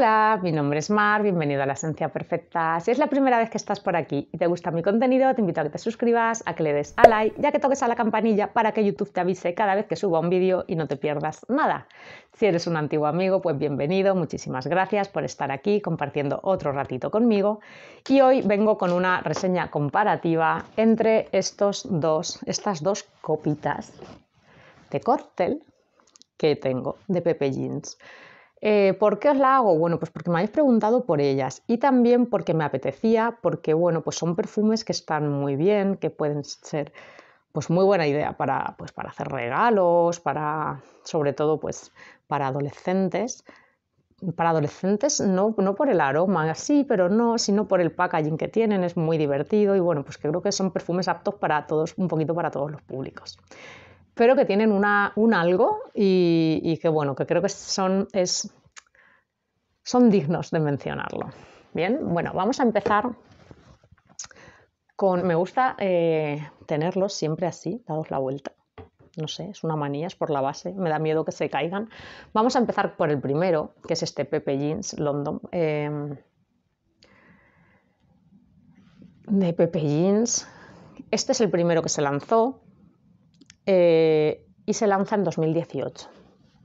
Hola, mi nombre es Mar, bienvenido a la Esencia Perfecta. Si es la primera vez que estás por aquí y te gusta mi contenido, te invito a que te suscribas, a que le des a like, ya que toques a la campanilla para que YouTube te avise cada vez que suba un vídeo y no te pierdas nada. Si eres un antiguo amigo, pues bienvenido, muchísimas gracias por estar aquí compartiendo otro ratito conmigo. Y hoy vengo con una reseña comparativa entre estos dos, estas dos copitas de cóctel que tengo de Pepe Jeans. Eh, ¿Por qué os la hago? Bueno, pues porque me habéis preguntado por ellas y también porque me apetecía, porque bueno, pues son perfumes que están muy bien, que pueden ser pues muy buena idea para, pues, para hacer regalos, para, sobre todo pues para adolescentes. Para adolescentes no, no por el aroma, sí, pero no, sino por el packaging que tienen, es muy divertido y bueno, pues que creo que son perfumes aptos para todos, un poquito para todos los públicos pero que tienen una, un algo y, que bueno, que creo que son, es, son dignos de mencionarlo. Bien, bueno, vamos a empezar con, me gusta eh, tenerlos siempre así, dados la vuelta. No sé, es una manía, es por la base, me da miedo que se caigan. Vamos a empezar por el primero, que es este Pepe Jeans London. Em, de Pepe Jeans. Este es el primero que se lanzó, y se lanza en 2018.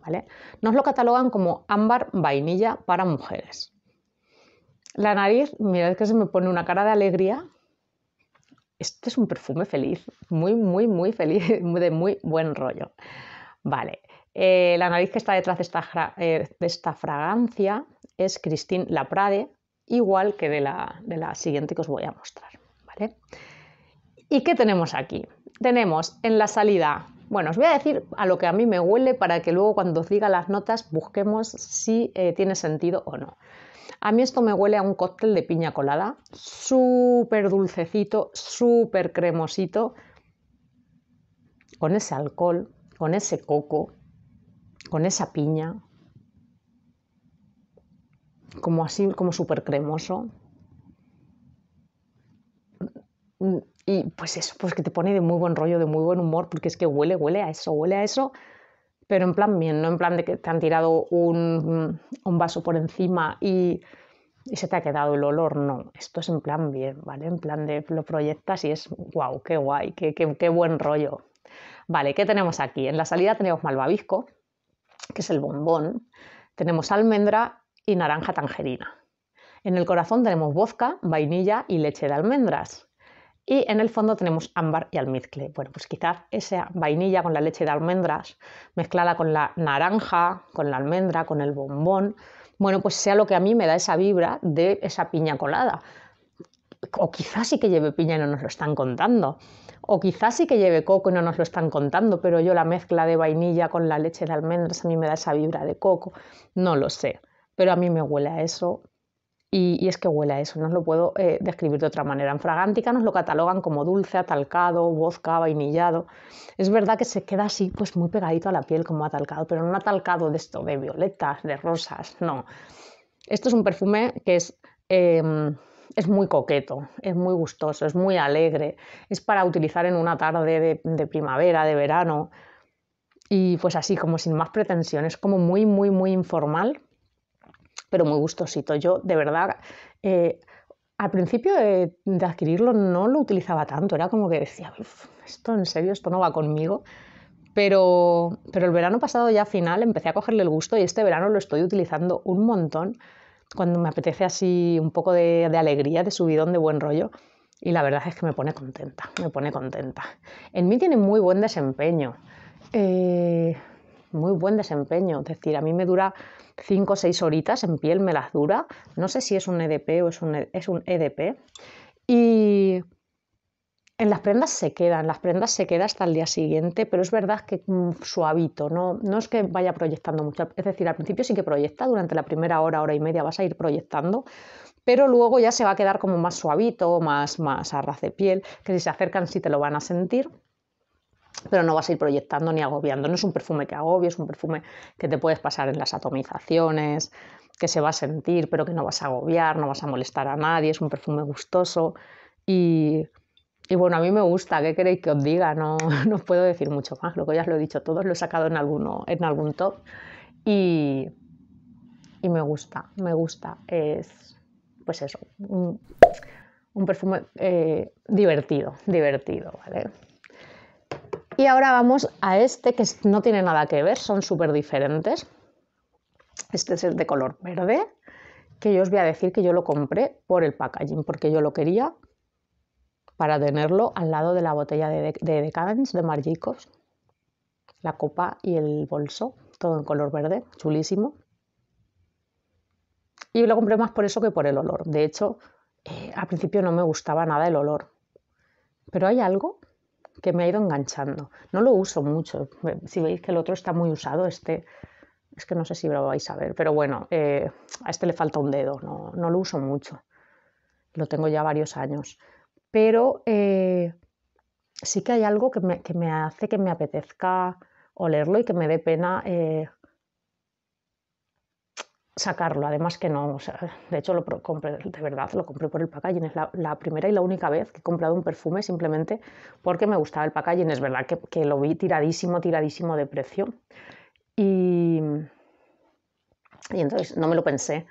¿vale? Nos lo catalogan como ámbar vainilla para mujeres. La nariz, mirad que se me pone una cara de alegría. Este es un perfume feliz, muy, muy, muy feliz, de muy buen rollo. Vale, eh, la nariz que está detrás de esta, eh, de esta fragancia es Christine Laprade, igual que de la, de la siguiente que os voy a mostrar. ¿vale? ¿Y qué tenemos aquí? Tenemos en la salida, bueno, os voy a decir a lo que a mí me huele para que luego cuando os diga las notas busquemos si eh, tiene sentido o no. A mí esto me huele a un cóctel de piña colada, súper dulcecito, súper cremosito, con ese alcohol, con ese coco, con esa piña, como así, como súper cremoso. Y pues eso, pues que te pone de muy buen rollo, de muy buen humor, porque es que huele, huele a eso, huele a eso, pero en plan bien, no en plan de que te han tirado un, vaso por encima y, se te ha quedado el olor, no, esto es en plan bien, ¿vale? En plan de lo proyectas y es wow, qué guay, qué, qué, qué buen rollo. Vale, ¿qué tenemos aquí? En la salida tenemos malvavisco, que es el bombón, tenemos almendra y naranja tangerina. En el corazón tenemos vodka, vainilla y leche de almendras. Y en el fondo tenemos ámbar y almizcle. Bueno, pues quizás esa vainilla con la leche de almendras mezclada con la naranja, con la almendra, con el bombón, bueno, pues sea lo que a mí me da esa vibra de esa piña colada. O quizás sí que lleve piña y no nos lo están contando. O quizás sí que lleve coco y no nos lo están contando, pero yo la mezcla de vainilla con la leche de almendras a mí me da esa vibra de coco. No lo sé, pero a mí me huele a eso y, es que huele a eso, no os lo puedo eh, describir de otra manera. En Fragántica nos lo catalogan como dulce, atalcado, vodka, vainillado. Es verdad que se queda así, pues muy pegadito a la piel como atalcado, pero no atalcado de esto, de violetas, de rosas, no. Esto es un perfume que es, em, es muy coqueto, es muy gustoso, es muy alegre, es para utilizar en una tarde de, de primavera, de verano. Y pues así, como sin más pretensiones, como muy, muy, muy informal pero muy gustosito. Yo, de verdad, eh, al principio de, adquirirlo no lo utilizaba tanto, era como que decía, esto en serio, esto no va conmigo. Pero, pero el verano pasado ya final empecé a cogerle el gusto y este verano lo estoy utilizando un montón cuando me apetece así un poco de, alegría, de subidón, de buen rollo. Y la verdad es que me pone contenta, me pone contenta. En mí tiene muy buen desempeño. Eh, muy buen desempeño. Es decir, a mí me dura 5 o 6 horitas en piel, me las dura. No sé si es un EDP o es un, es un EDP. Y en las prendas se queda, en las prendas se queda hasta el día siguiente, pero es verdad que mm, suavito, ¿no? no es que vaya proyectando mucho. Es decir, al principio sí que proyecta, durante la primera hora, hora y media vas a ir proyectando, pero luego ya se va a quedar como más suavito, más, más a ras de piel, que si se acercan sí te lo van a sentir pero no vas a ir proyectando ni agobiando. No es un perfume que agobie, es un perfume que te puedes pasar en las atomizaciones, que se va a sentir, pero que no vas a agobiar, no vas a molestar a nadie, es un perfume gustoso y, bueno, a mí me gusta, ¿qué queréis que os diga? No, no puedo decir mucho más, lo que ya os lo he dicho todos, lo he sacado en, alguno, en algún top y, y me gusta, me gusta. Es, pues eso, un, perfume eh, divertido, divertido, ¿vale? Y ahora vamos a este que no tiene nada que ver, son súper diferentes. Este es el de color verde, que yo os voy a decir que yo lo compré por el packaging, porque yo lo quería para tenerlo al lado de la botella de, de Decadence de Margicos, la copa y el bolso, todo en color verde, chulísimo. Y lo compré más por eso que por el olor. De hecho, eh, al principio no me gustaba nada el olor. Pero hay algo que me ha ido enganchando. No lo uso mucho. Si veis que el otro está muy usado, este es que no sé si lo vais a ver, pero bueno, eh, a este le falta un dedo, no, lo uso mucho. Lo tengo ya varios años. Pero eh, sí que hay algo que me, hace que me apetezca olerlo y que me dé pena eh, sacarlo. Además que no, de hecho lo compré, de verdad, lo compré por el packaging. Es la, primera y la única vez que he comprado un perfume simplemente porque me gustaba el packaging. Es verdad que, que lo vi tiradísimo, tiradísimo de precio. Y, y entonces no me lo pensé.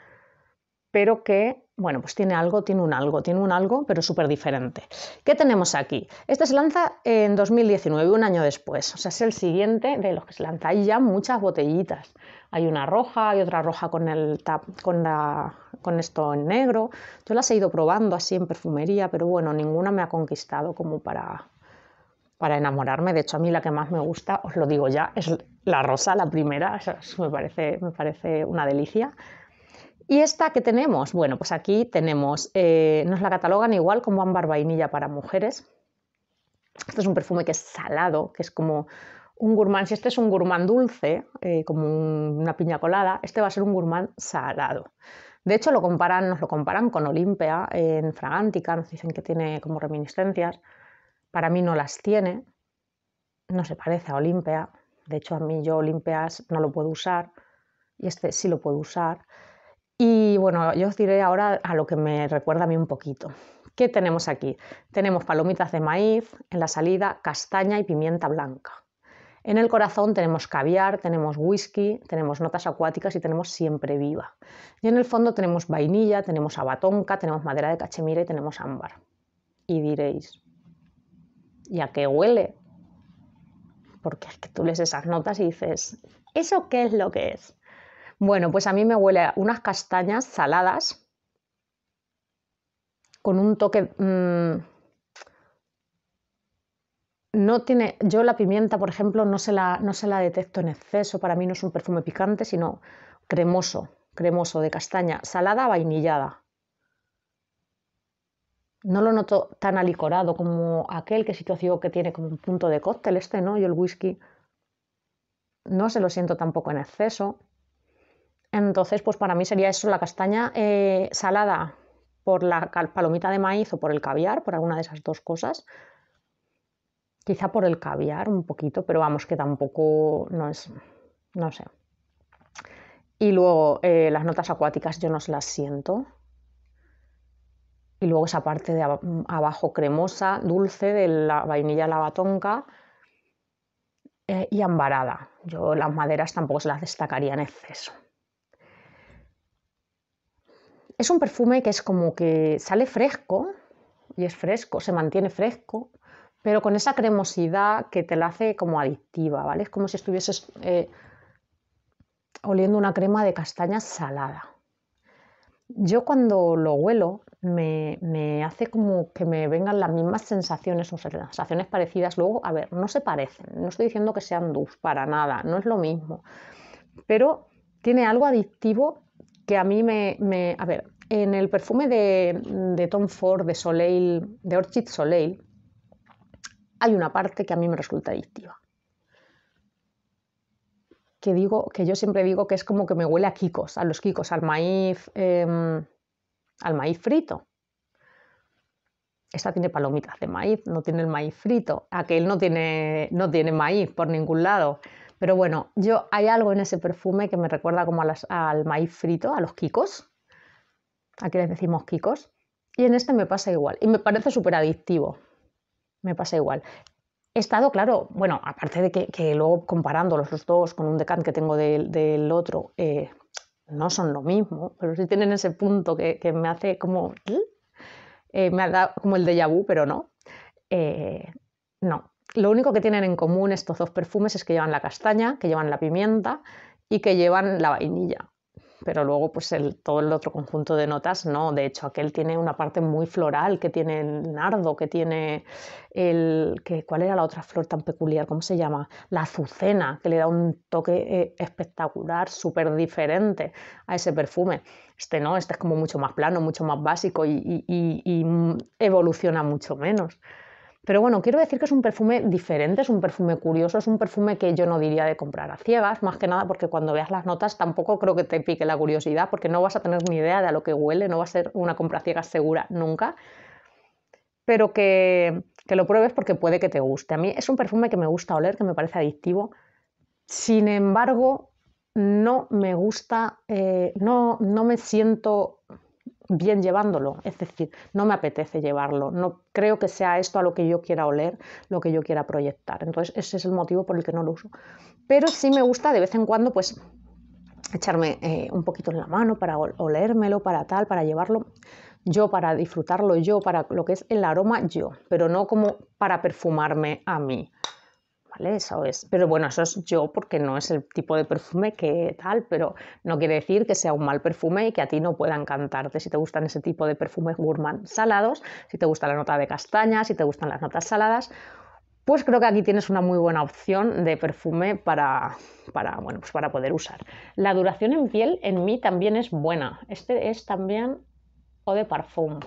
Pero que, bueno, pues tiene algo, tiene un algo, tiene un algo, pero súper diferente. ¿Qué tenemos aquí? Este se lanza en 2019, un año después. O sea, es el siguiente de los que se lanza. Hay ya muchas botellitas. Hay una roja, hay otra roja con, el con, la, con esto en negro. Yo las he ido probando así en perfumería, pero bueno, ninguna me ha conquistado como para, para enamorarme. De hecho, a mí la que más me gusta, os lo digo ya, es la rosa, la primera. me, parece, me parece una delicia. ¿Y esta que tenemos? Bueno, pues aquí tenemos, eh, nos la catalogan igual como ámbar vainilla para mujeres. Este es un perfume que es salado, que es como un gourmand. Si este es un gourmand dulce, eh, como una piña colada, este va a ser un gourmand salado. De hecho, lo comparan, nos lo comparan con Olimpia en Fragántica, nos dicen que tiene como reminiscencias. Para mí no las tiene, no se parece a Olimpia. De hecho, a mí yo Olimpias no lo puedo usar y este sí lo puedo usar. Y bueno, yo os diré ahora a lo que me recuerda a mí un poquito. ¿Qué tenemos aquí? Tenemos palomitas de maíz, en la salida castaña y pimienta blanca. En el corazón tenemos caviar, tenemos whisky, tenemos notas acuáticas y tenemos siempre viva. Y en el fondo tenemos vainilla, tenemos abatonca, tenemos madera de cachemira y tenemos ámbar. Y diréis, ¿y a qué huele? Porque es que tú lees esas notas y dices, ¿eso qué es lo que es? Bueno, pues a mí me huele unas castañas saladas con un toque... Mm, no tiene, yo la pimienta, por ejemplo, no se, la, no se la detecto en exceso, para mí no es un perfume picante, sino cremoso, cremoso de castaña, salada, vainillada. No lo noto tan alicorado como aquel que situación que tiene como un punto de cóctel, este no, yo el whisky. No se lo siento tampoco en exceso. Entonces, pues para mí sería eso, la castaña eh, salada por la palomita de maíz o por el caviar, por alguna de esas dos cosas. Quizá por el caviar un poquito, pero vamos, que tampoco no es, no sé. Y luego eh, las notas acuáticas yo no se las siento y luego esa parte de abajo cremosa, dulce de la vainilla lavatonca eh, y ambarada. Yo las maderas tampoco se las destacaría en exceso. Es un perfume que es como que sale fresco y es fresco, se mantiene fresco, pero con esa cremosidad que te la hace como adictiva, ¿vale? Es como si estuvieses eh, oliendo una crema de castaña salada. Yo cuando lo huelo me, hace como que me vengan las mismas sensaciones o sensaciones parecidas. Luego, a ver, no se parecen, no estoy diciendo que sean dulces para nada, no es lo mismo, pero tiene algo adictivo que a mí me... a ver, en el perfume de, de, Tom Ford, de Soleil, de Orchid Soleil, hay una parte que a mí me resulta adictiva. Que digo, que yo siempre digo que es como que me huele a kikos, a los kikos, al maíz, em, al maíz frito. Esta tiene palomitas de maíz, no tiene el maíz frito. Aquel no tiene, no tiene maíz por ningún lado. Pero bueno, yo hay algo en ese perfume que me recuerda como al maíz frito, a los kikos. Aquí les decimos kikos. Y en este me pasa igual. Y me parece súper adictivo. Me pasa igual. He estado, claro, bueno, aparte de que, luego comparando los dos con un decant que tengo del, otro, eh, no son lo mismo, pero sí tienen ese punto que, me hace como... Eh, me ha dado como el déjà vu, pero no. Eh, no. Lo único que tienen en común estos dos perfumes es que llevan la castaña, que llevan la pimienta y que llevan la vainilla pero luego pues todo el otro conjunto de notas no, de hecho aquel tiene una parte muy floral, que tiene el nardo, que tiene el, que, ¿cuál era la otra flor tan peculiar? ¿Cómo se llama? La azucena, que le da un toque eh, espectacular, súper diferente a ese perfume. Este no, este es como mucho más plano, mucho más básico y evoluciona mucho menos. Pero bueno, quiero decir que es un perfume diferente, es un perfume curioso, es un perfume que yo no diría de comprar a ciegas, más que nada porque cuando veas las notas tampoco creo que te pique la curiosidad, porque no vas a tener ni idea de a lo que huele, no va a ser una compra a ciegas segura nunca. Pero que, lo pruebes porque puede que te guste. A mí es un perfume que me gusta oler, que me parece adictivo. Sin embargo, no me gusta, eh, no, no me siento bien llevándolo, es decir, no me apetece llevarlo, no creo que sea esto a lo que yo quiera oler, lo que yo quiera proyectar. Entonces, ese es el motivo por el que no lo uso. Pero sí me gusta de vez en cuando, pues, echarme eh, un poquito en la mano para olérmelo, para tal, para llevarlo yo, para disfrutarlo yo, para lo que es el aroma yo, pero no como para perfumarme a mí. Eso es. Pero bueno, eso es yo porque no es el tipo de perfume que tal, pero no quiere decir que sea un mal perfume y que a ti no pueda encantarte. Si te gustan ese tipo de perfumes gourmand salados, si te gusta la nota de castaña, si te gustan las notas saladas, pues creo que aquí tienes una muy buena opción de perfume para, para, bueno, pues para poder usar. La duración en piel en mí también es buena. Este es también Eau de Parfum.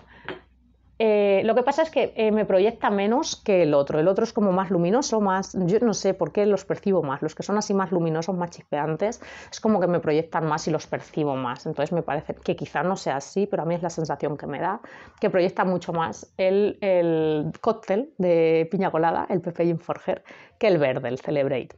Eh, lo que pasa es que eh, me proyecta menos que el otro. El otro es como más luminoso, más. Yo no sé por qué los percibo más. Los que son así más luminosos, más chispeantes, es como que me proyectan más y los percibo más. Entonces me parece que quizá no sea así, pero a mí es la sensación que me da, que proyecta mucho más el, el cóctel de piña colada, el Pepe Forger, que el verde, el Celebrate.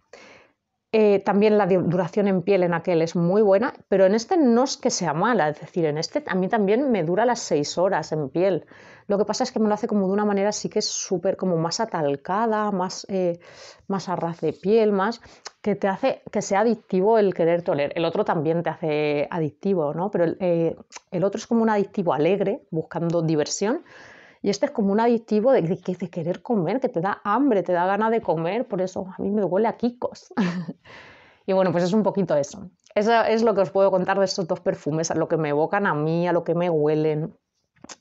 Eh, también la duración en piel en aquel es muy buena, pero en este no es que sea mala, es decir, en este a mí también me dura las seis horas en piel. Lo que pasa es que me lo hace como de una manera sí que es súper como más atalcada, más, eh, más a ras de piel, más que te hace que sea adictivo el querer toler. El otro también te hace adictivo, ¿no? Pero eh, el otro es como un adictivo alegre, buscando diversión y este es como un adictivo de, de, querer comer, que te da hambre, te da ganas de comer, por eso a mí me huele a kikos. y bueno, pues es un poquito eso. Eso es lo que os puedo contar de estos dos perfumes, a lo que me evocan a mí, a lo que me huelen.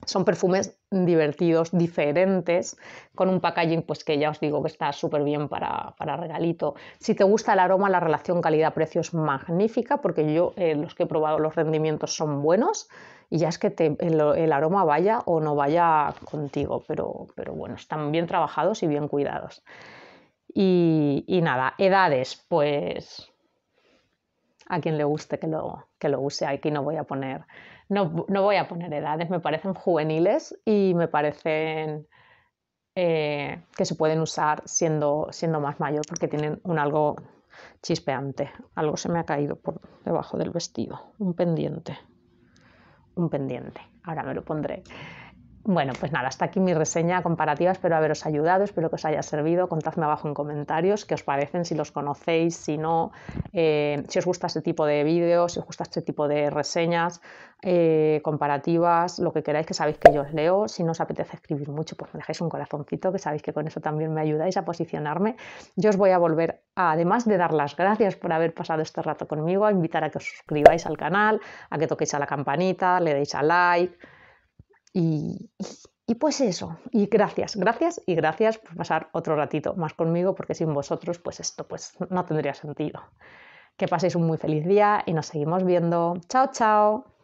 Son perfumes divertidos, diferentes, con un packaging pues que ya os digo que está súper bien para, para, regalito. Si te gusta el aroma, la relación calidad-precio es magnífica porque yo eh, los que he probado los rendimientos son buenos y ya es que el, aroma vaya o no vaya contigo, pero, pero bueno, están bien trabajados y bien cuidados. Y, nada, edades, pues a quien le guste que lo, que lo use, aquí no voy a poner, no, no voy a poner edades, me parecen juveniles y me parecen eh, que se pueden usar siendo, siendo más mayor porque tienen un algo chispeante, algo se me ha caído por debajo del vestido, un pendiente un pendiente. Ahora me lo pondré. Bueno, pues nada, hasta aquí mi reseña comparativa. Espero haberos ayudado, espero que os haya servido. Contadme abajo en comentarios qué os parecen, si los conocéis, si no, eh, si os gusta este tipo de vídeos, si os gusta este tipo de reseñas eh, comparativas, lo que queráis, que sabéis que yo os leo. Si no os apetece escribir mucho, pues me dejáis un corazoncito, que sabéis que con eso también me ayudáis a posicionarme. Yo os voy a volver, además de dar las gracias por haber pasado este rato conmigo, a invitar a que os suscribáis al canal, a que toquéis a la campanita, le deis a like y, pues eso, y gracias, gracias y gracias por pasar otro ratito más conmigo, porque sin vosotros, pues esto pues no tendría sentido. Que paséis un muy feliz día y nos seguimos viendo. Chao, chao.